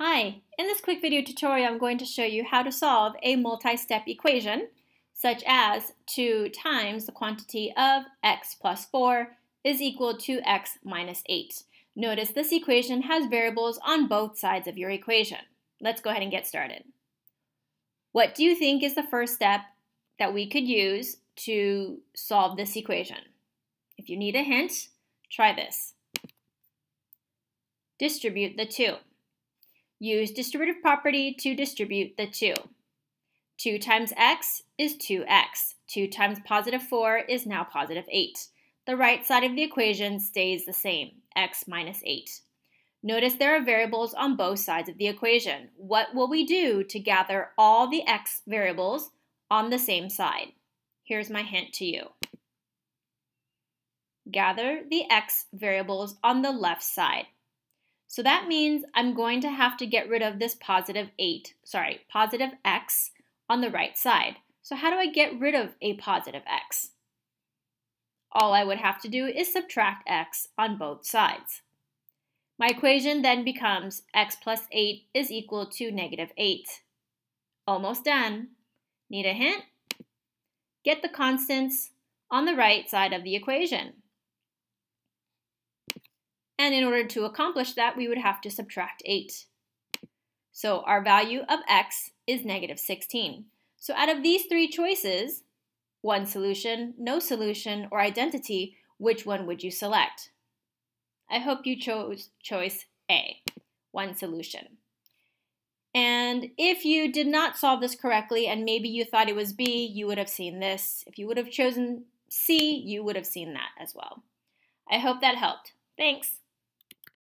Hi, in this quick video tutorial I'm going to show you how to solve a multi-step equation such as 2 times the quantity of x plus 4 is equal to x minus 8. Notice this equation has variables on both sides of your equation. Let's go ahead and get started. What do you think is the first step that we could use to solve this equation? If you need a hint, try this. Distribute the 2. Use distributive property to distribute the 2. 2 times x is 2x. 2 times positive 4 is now positive 8. The right side of the equation stays the same, x minus 8. Notice there are variables on both sides of the equation. What will we do to gather all the x variables on the same side? Here's my hint to you. Gather the x variables on the left side. So that means I'm going to have to get rid of this positive 8, sorry, positive x on the right side. So how do I get rid of a positive x? All I would have to do is subtract x on both sides. My equation then becomes x plus 8 is equal to negative 8. Almost done. Need a hint? Get the constants on the right side of the equation. And in order to accomplish that, we would have to subtract 8. So our value of x is negative 16. So out of these three choices, one solution, no solution, or identity, which one would you select? I hope you chose choice A, one solution. And if you did not solve this correctly and maybe you thought it was B, you would have seen this. If you would have chosen C, you would have seen that as well. I hope that helped. Thanks.